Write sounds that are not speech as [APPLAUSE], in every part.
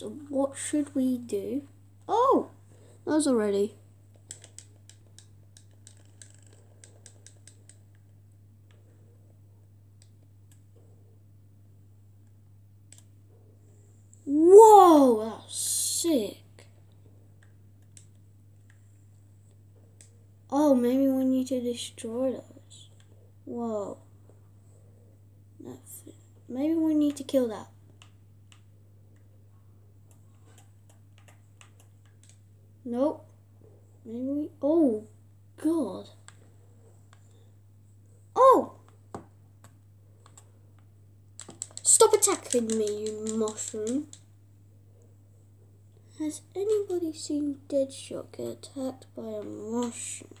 So what should we do? Oh, that was already. Whoa, that's sick. Oh, maybe we need to destroy those. Whoa. That's- Maybe we need to kill that. Nope. Maybe. Oh, God. Oh! Stop attacking me, you mushroom. Has anybody seen Deadshot get attacked by a mushroom?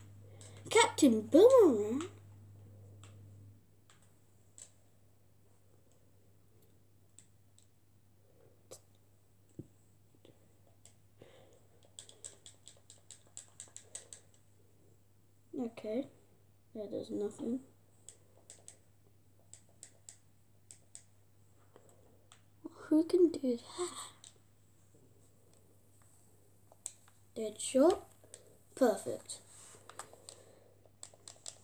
Captain Boomerang? Okay, that does nothing. Who can do that? Deadshot. Perfect.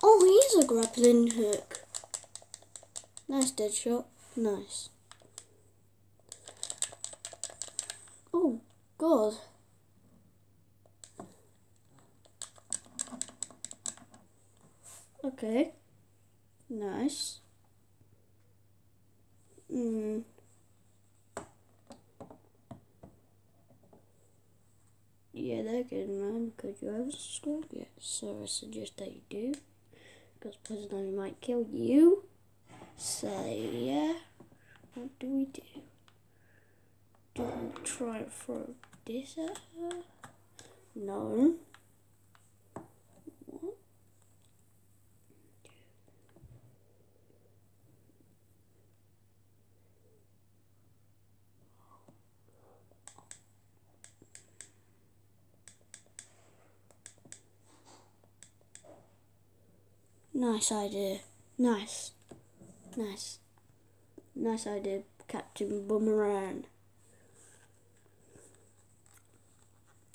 Oh, he's a grappling hook. Nice Deadshot. Nice. Oh, God. Okay. Nice. Hmm. Yeah, they're good, man. Could you ever subscribe? Yeah, so I suggest that you do. Because personally might kill you. So, yeah. What do we do? Do we try and throw this at her? No. What? Nice idea. Nice. Nice. Nice idea, Captain Boomerang.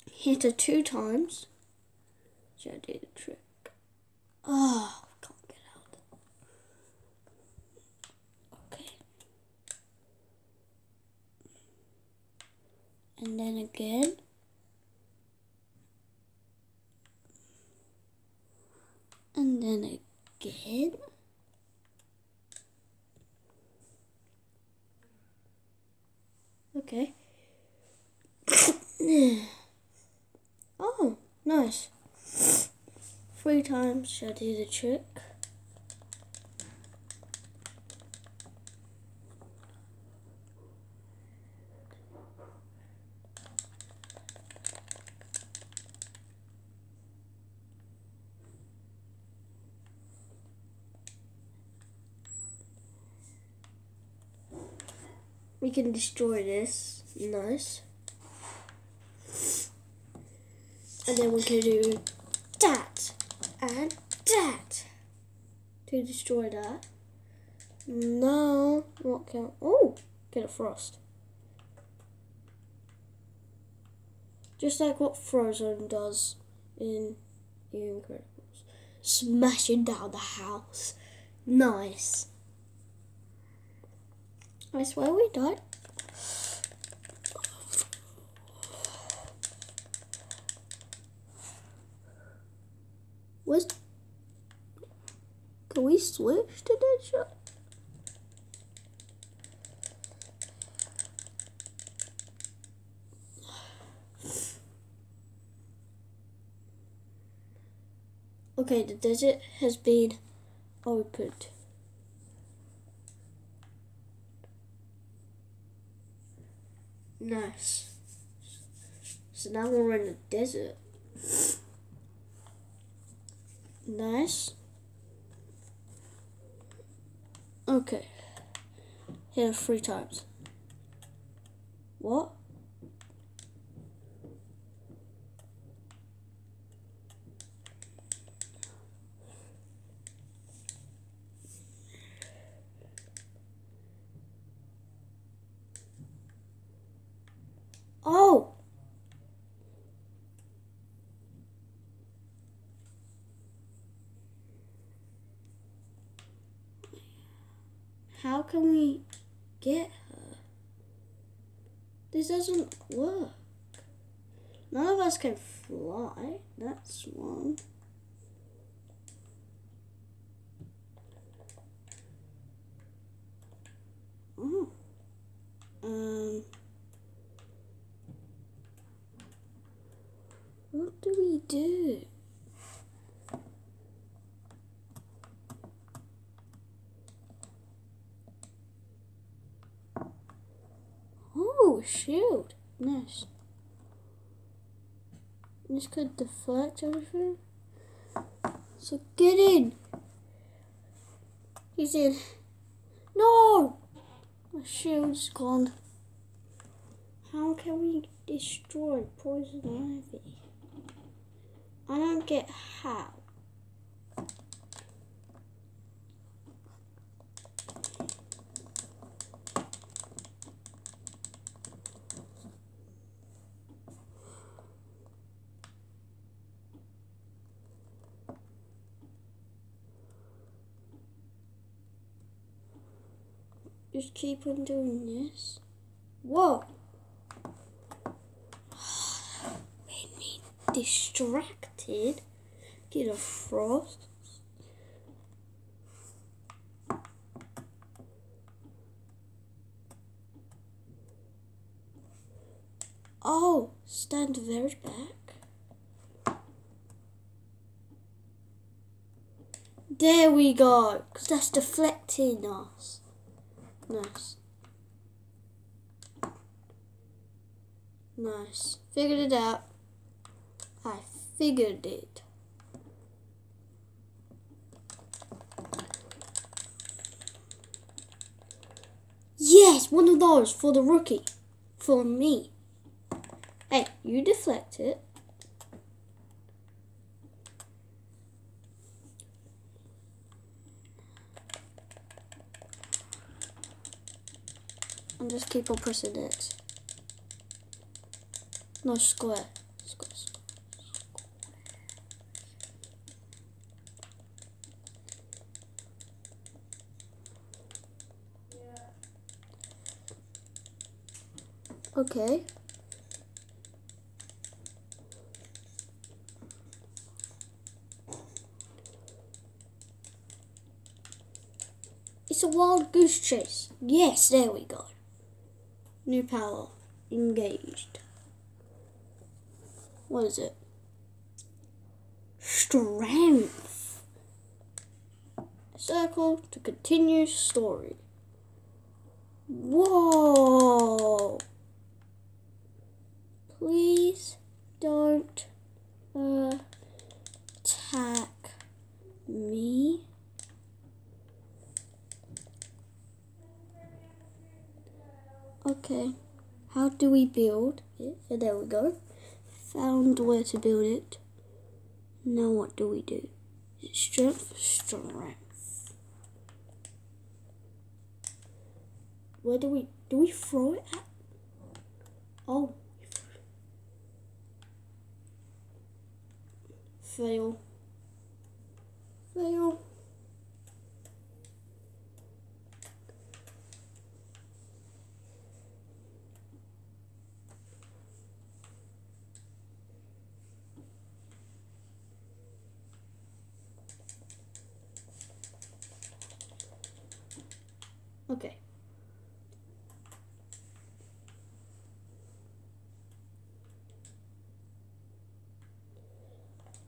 Hit her two times. Should I do the trick? Oh, I can't get out. Okay. And then again. And then again. Okay. [COUGHS] oh, nice. Three times should I do the trick? We can destroy this. Nice. And then we can do that and that to destroy that. No, what can? Oh, get a frost. Just like what Frozone does in The Incredibles, smashing down the house. Nice. I swear we died. Was can we switch to Deadshot? Okay, the desert has been opened. Nice. So now we're in the desert. Nice. Okay. Here three times. What? Oh! How can we get her? This doesn't work. None of us can fly. That's one. Oh. Um. What do we do? Oh, shield. Nice. This could deflect everything. So get in. He's in. No! My shield's gone. How can we destroy poison ivy? I don't get how. Just keep on doing this. What? [SIGHS] Made me distracted. Get a frost. Oh, stand very back. There we go, because that's deflecting us. Nice. Nice. Figured it out. I figured it. Yes, one of those for the rookie. For me. Hey, you deflect it. Just keep on pressing it. No, square. Square, square. Okay. It's a wild goose chase. Yes, there we go. New power. Engaged. What is it? Strength. Circle to continue story. Whoa. Please don't uh, attack me. Okay, how do we build it? There we go. Found where to build it. Now what do we do? Strength, strength. Where do we, do we throw it at? Oh. Fail. Fail. Okay.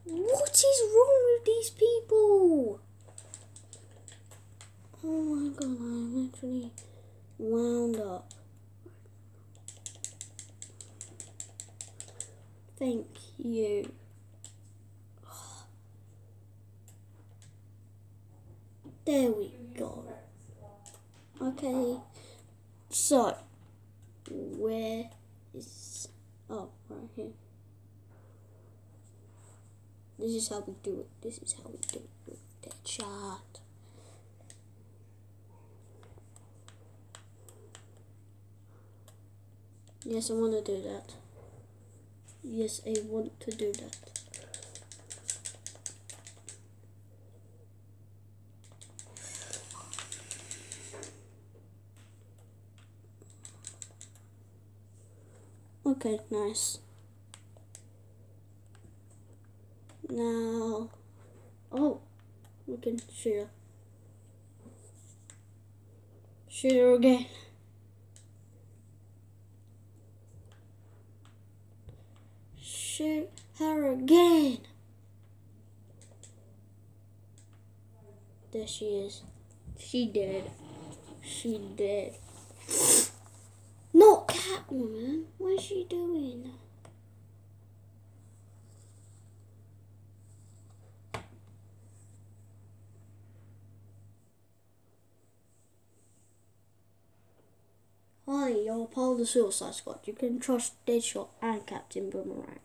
What is wrong with these people? Oh my god, I'm actually wound up. Thank you. There we go. Okay, so where is oh right here. This is how we do it. This is how we do it with shot. Yes, I want to do that. Yes, I want to do that. Okay, nice. Now, oh, we can shoot her. Shoot her again. Shoot her again. There she is. She did. She did. Catwoman. What is she doing? Hi, you're part of the Suicide Squad. You can trust Deadshot and Captain Boomerang.